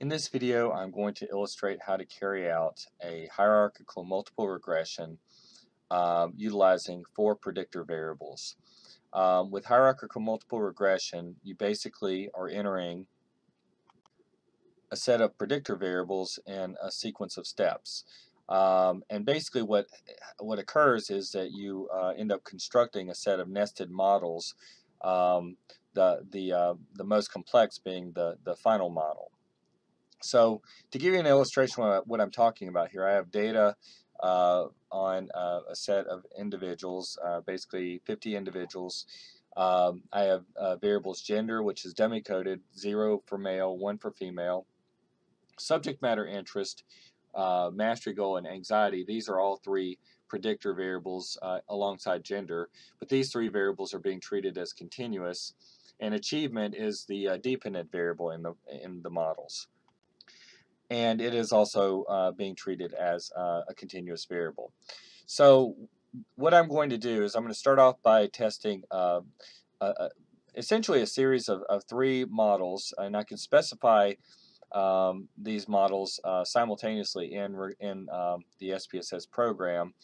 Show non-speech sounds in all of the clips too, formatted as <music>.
In this video, I'm going to illustrate how to carry out a hierarchical multiple regression um, utilizing four predictor variables. Um, with hierarchical multiple regression, you basically are entering a set of predictor variables in a sequence of steps. Um, and basically what what occurs is that you uh, end up constructing a set of nested models, um, the, the, uh, the most complex being the, the final model. So to give you an illustration of what I'm talking about here, I have data uh, on uh, a set of individuals, uh, basically 50 individuals. Um, I have uh, variables gender, which is dummy-coded, 0 for male, 1 for female. Subject matter interest, uh, mastery goal, and anxiety, these are all three predictor variables uh, alongside gender, but these three variables are being treated as continuous, and achievement is the dependent variable in the, in the models and it is also uh, being treated as uh, a continuous variable. So what I'm going to do is I'm going to start off by testing uh, essentially a series of, of, three models and I can specify um, these models uh, simultaneously in, in um, the SPSS program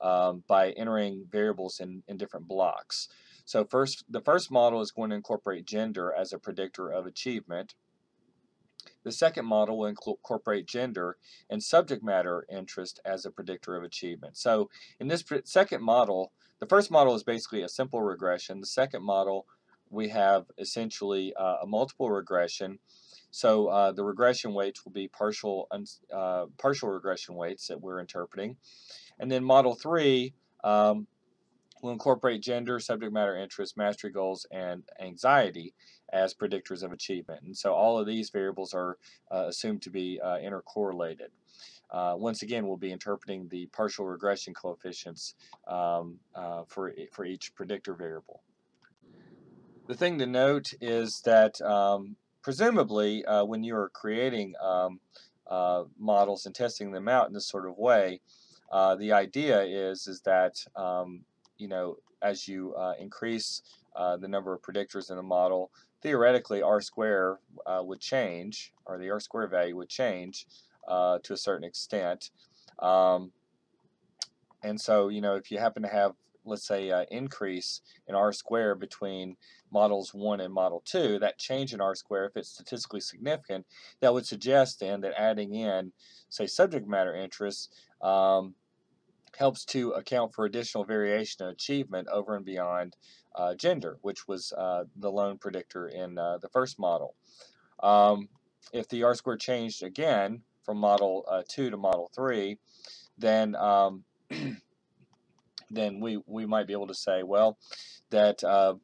um, by entering variables in, in different blocks. So first, the first model is going to incorporate gender as a predictor of achievement. The second model will incorporate gender and subject matter interest as a predictor of achievement. So in this second model, the first model is basically a simple regression. The second model, we have essentially uh, a multiple regression. So uh, the regression weights will be partial, uh, partial regression weights that we're interpreting. And then model three, um, will incorporate gender, subject matter interest, mastery goals, and anxiety as predictors of achievement. And so all of these variables are uh, assumed to be uh, intercorrelated. Uh, once again, we'll be interpreting the partial regression coefficients um, uh, for, for each predictor variable. The thing to note is that um, presumably uh, when you are creating um, uh, models and testing them out in this sort of way, the idea is, is that um, you know, as you increase uh, the number of predictors in the model, theoretically R square uh, would change, or the R square value would change uh, to a certain extent. Um, and so, you know, if you happen to have, let's say, an increase in R square between models 1 and model 2, that change in R square, if it's statistically significant, that would suggest then that adding in, say, subject matter interests, um, helps to account for additional variation in achievement over and beyond uh, gender, which was uh, the lone predictor in uh, the first model. Um, if the R squared changed again from model uh, 2 to model 3, then um, <clears throat> then we, we might be able to say, well, that uh,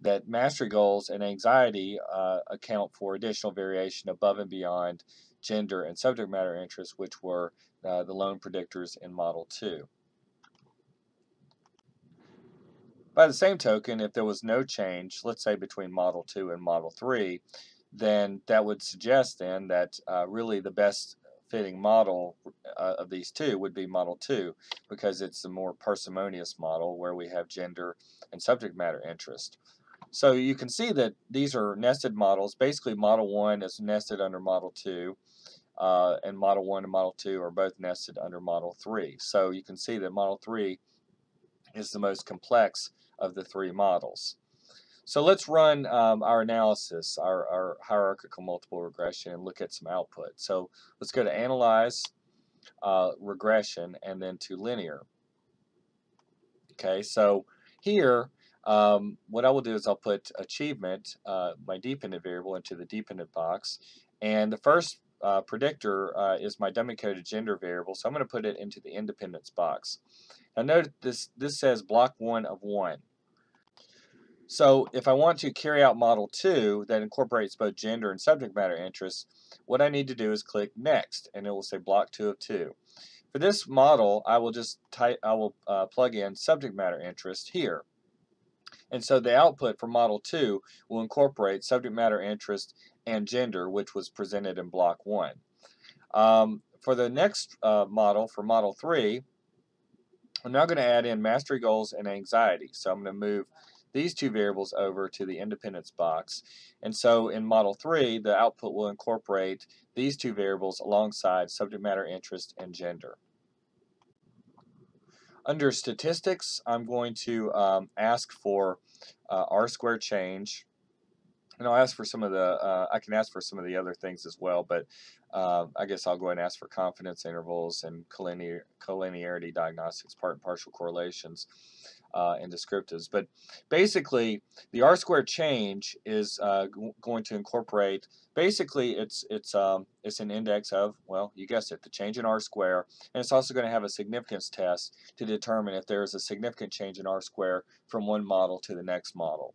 that mastery goals and anxiety uh, account for additional variation above and beyond gender and subject matter interests, which were the lone predictors in Model 2. By the same token, if there was no change, let's say between Model 2 and Model 3, then that would suggest then that uh, really the best fitting model uh, of these two would be Model 2 because it's a more parsimonious model where we have gender and subject matter interest. So you can see that these are nested models. Basically, Model 1 is nested under Model 2, uh, and Model 1 and Model 2 are both nested under Model 3. So you can see that Model 3 is the most complex of the three models. So let's run um, our analysis, our, our, hierarchical multiple regression, and look at some output. So let's go to Analyze, uh, Regression, and then to Linear. Okay, so here, um, what I will do is I'll put Achievement, uh, my dependent variable, into the dependent box. And the first uh, predictor uh, is my dummy-coded gender variable, so I'm going to put it into the independents box. Now note this, this says block 1 of 1. So if I want to carry out model 2 that incorporates both gender and subject matter interests, what I need to do is click next and it will say block 2 of 2. For this model, I will just type, I will uh, plug in subject matter interest here. And so the output for model 2 will incorporate subject matter interest and gender, which was presented in block 1. Um, for the next uh, model, for model 3, I'm now going to add in mastery goals and anxiety. So I'm going to move these two variables over to the independents box. And so in Model 3, the output will incorporate these two variables alongside subject matter interest and gender. Under statistics, I'm going to um, ask for uh, R-square change and I'll ask for some of the, uh, I can ask for some of the other things as well, but uh, I guess I'll go and ask for confidence intervals and collinear, collinearity diagnostics, part and partial correlations, uh, and descriptives. But basically, the R squared change is uh, going to incorporate, basically it's, it's, um, it's an index of, well, you guessed it, the change in R square, and it's also going to have a significance test to determine if there is a significant change in R square from one model to the next model.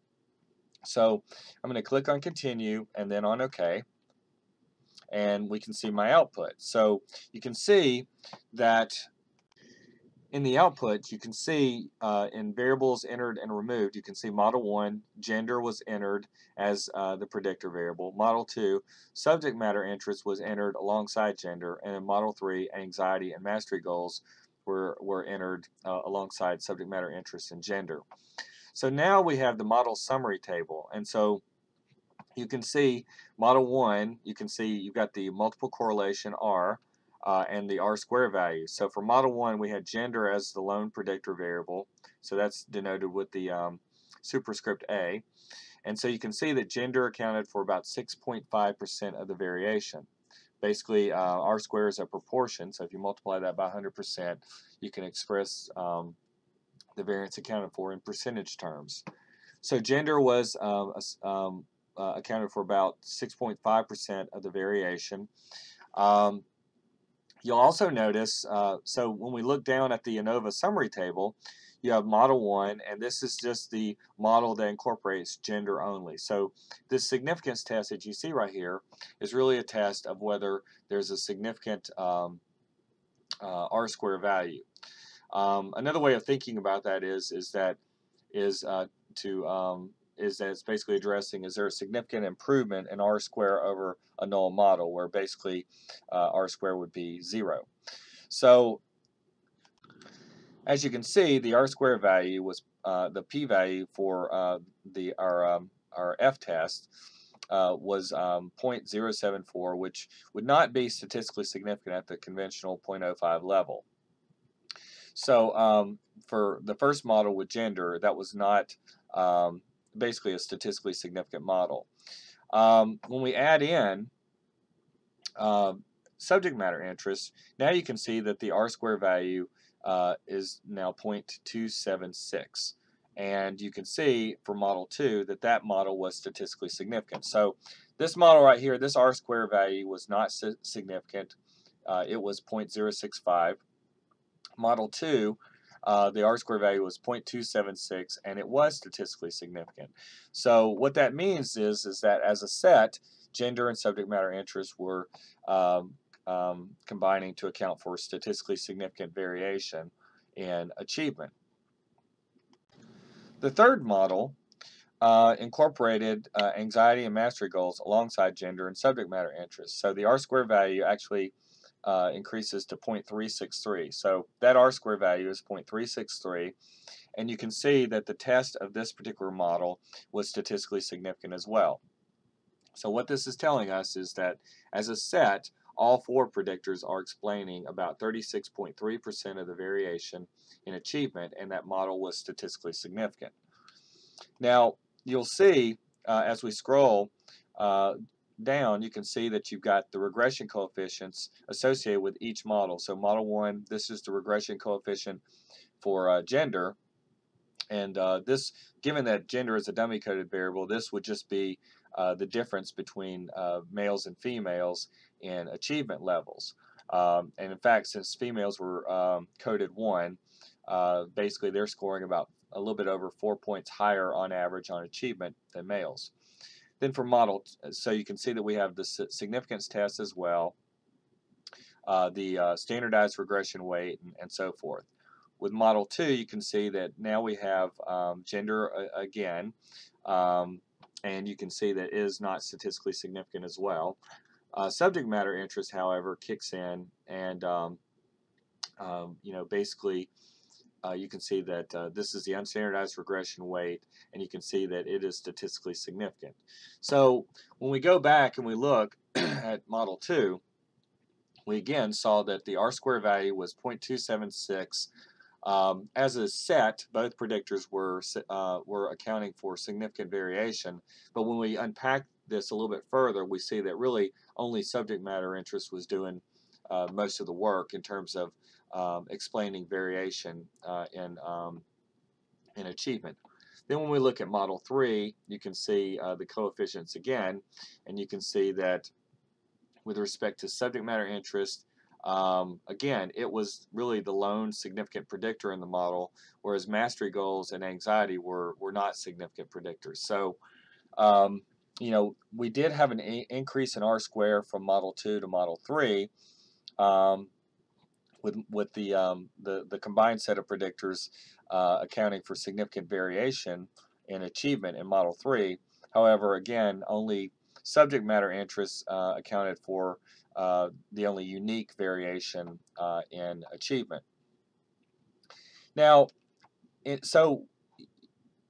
So I'm going to click on continue and then on OK and we can see my output. So you can see that in the output you can see uh, in variables entered and removed you can see model 1 gender was entered as uh, the predictor variable model 2 subject matter interest was entered alongside gender and in model 3 anxiety and mastery goals were, were entered uh, alongside subject matter interest and gender. So now we have the model summary table. And so you can see model 1, you can see you've got the multiple correlation R uh, and the R square value. So for model 1 we had gender as the lone predictor variable. So that's denoted with the um, superscript A. And so you can see that gender accounted for about 6.5% of the variation. Basically, uh, R square is a proportion, so if you multiply that by 100%, you can express um, the variance accounted for in percentage terms. So gender was um, um, uh, accounted for about 6.5% of the variation. Um, you'll also notice, uh, so when we look down at the ANOVA summary table, you have model 1 and this is just the model that incorporates gender only. So this significance test that you see right here is really a test of whether there's a significant um, uh, R square value. Um, another way of thinking about that is is that is uh, to um, is that it's basically addressing is there a significant improvement in r square over a null model where basically uh, r square would be zero. So as you can see, the r square value was uh, the p-value for uh, the our um, our f test uh, was um, 0.074, which would not be statistically significant at the conventional 0.05 level. So um, for the first model with gender, that was not um, basically a statistically significant model. Um, when we add in uh, subject matter interest, now you can see that the R-square value uh, is now 0.276. And you can see for model 2 that that model was statistically significant. So this model right here, this R-square value was not significant. Uh, it was 0.065. Model 2, uh, the R-square value was 0.276 and it was statistically significant. So what that means is, is that as a set, gender and subject matter interests were um, um, combining to account for statistically significant variation in achievement. The third model uh, incorporated uh, anxiety and mastery goals alongside gender and subject matter interests. So the R-square value actually uh, increases to 0.363. So that R square value is 0.363 and you can see that the test of this particular model was statistically significant as well. So what this is telling us is that as a set all four predictors are explaining about 36.3% of the variation in achievement and that model was statistically significant. Now you'll see uh, as we scroll uh, down, you can see that you've got the regression coefficients associated with each model. So model 1, this is the regression coefficient for uh, gender. And uh, this, given that gender is a dummy-coded variable, this would just be uh, the difference between uh, males and females in achievement levels. Um, and in fact, since females were um, coded 1, uh, basically they're scoring about a little bit over 4 points higher on average on achievement than males. Then for model, so you can see that we have the significance test as well, uh, the uh, standardized regression weight, and, and, so forth. With model 2, you can see that now we have um, gender uh, again, um, and you can see that is not statistically significant as well. Uh, subject matter interest, however, kicks in and um, um, you know basically uh, you can see that uh, this is the unstandardized regression weight, and you can see that it is statistically significant. So when we go back and we look <clears throat> at Model 2, we again saw that the R-square value was 0.276. Um, as a set, both predictors were, uh, were accounting for significant variation, but when we unpack this a little bit further, we see that really only subject matter interest was doing uh, most of the work in terms of um, explaining variation uh, in, um, in achievement. Then when we look at Model 3, you can see uh, the coefficients again, and you can see that with respect to subject matter interest, um, again, it was really the lone significant predictor in the model, whereas mastery goals and anxiety were, were not significant predictors. So, um, you know, we did have an increase in R square from Model 2 to Model 3, um, with with the um, the the combined set of predictors uh, accounting for significant variation in achievement in Model 3. However, again, only subject matter interests uh, accounted for uh, the only unique variation uh, in achievement. Now, it, so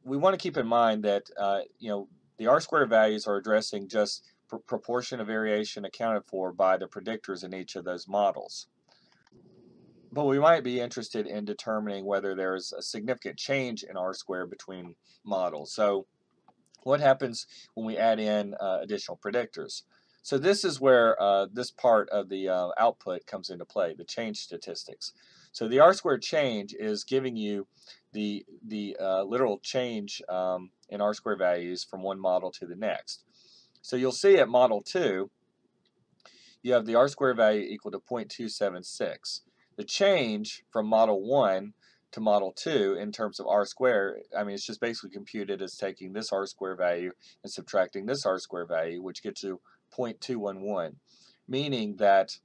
we want to keep in mind that uh, you know the R-squared values are addressing just pr proportion of variation accounted for by the predictors in each of those models. But we might be interested in determining whether there's a significant change in R squared between models. So what happens when we add in uh, additional predictors? So this is where uh, this part of the uh, output comes into play, the change statistics. So the R squared change is giving you the, the uh, literal change um, in R squared values from one model to the next. So you'll see at model 2, you have the R squared value equal to 0.276. The change from model 1 to model 2 in terms of r squared, I mean, it's just basically computed as taking this r squared value and subtracting this r squared value, which gets you 0.211, meaning that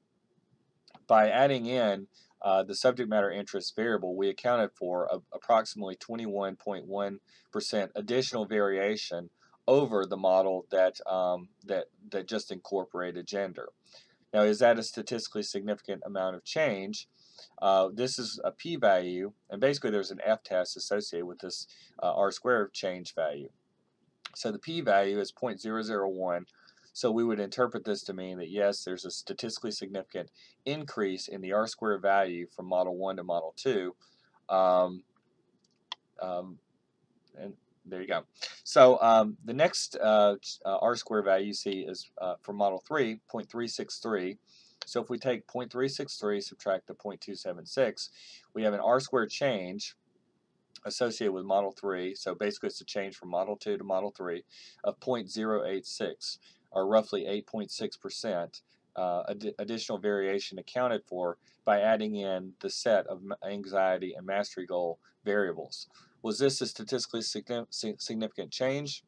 by adding in uh, the subject matter interest variable, we accounted for a, approximately 21.1% additional variation over the model that, um, that, that just incorporated gender. Now, is that a statistically significant amount of change? Uh, this is a p-value, and basically there's an f-test associated with this uh, r-squared change value. So the p-value is 0.001, so we would interpret this to mean that yes, there's a statistically significant increase in the r-squared value from Model 1 to Model 2. Um, um, and there you go. So um, the next uh, uh R square value you see is uh, for Model 3, 0.363. So if we take 0.363, subtract the 0.276, we have an r-squared change associated with Model 3, so basically it's a change from Model 2 to Model 3, of 0.086, or roughly 8.6%. Uh, ad additional variation accounted for by adding in the set of anxiety and mastery goal variables. Was this a statistically significant change?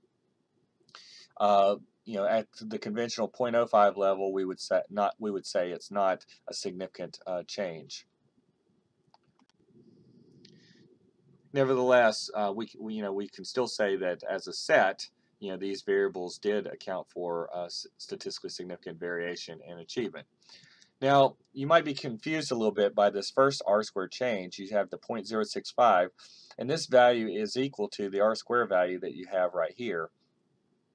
Uh, you know, at the conventional 0.05 level, we would say not. We would say it's not a significant uh, change. Nevertheless, uh, we, we, you know we can still say that as a set, you know these variables did account for uh, statistically significant variation in achievement. Now, you might be confused a little bit by this first r-squared change. You have the 0.065, and this value is equal to the r-squared value that you have right here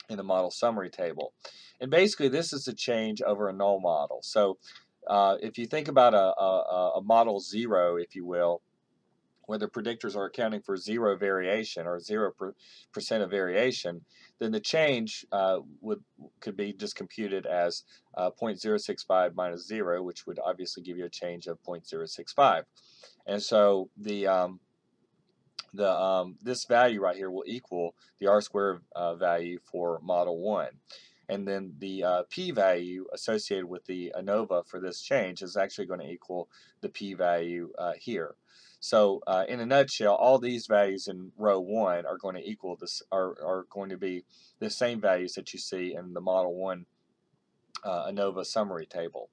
in the model summary table. And basically this is a change over a null model. So uh, if you think about a, a, a, model zero, if you will, where the predictors are accounting for zero variation or zero percent of variation, then the change uh, would could be just computed as uh, 0.065 minus zero, which would obviously give you a change of 0.065. And so the um, the um, this value right here will equal the r squared uh, value for model 1 and then the uh, p-value associated with the ANOVA for this change is actually going to equal the p-value uh, here. So uh, in a nutshell, all these values in row 1 are going to equal this are, are going to be the same values that you see in the model 1 uh, ANOVA summary table.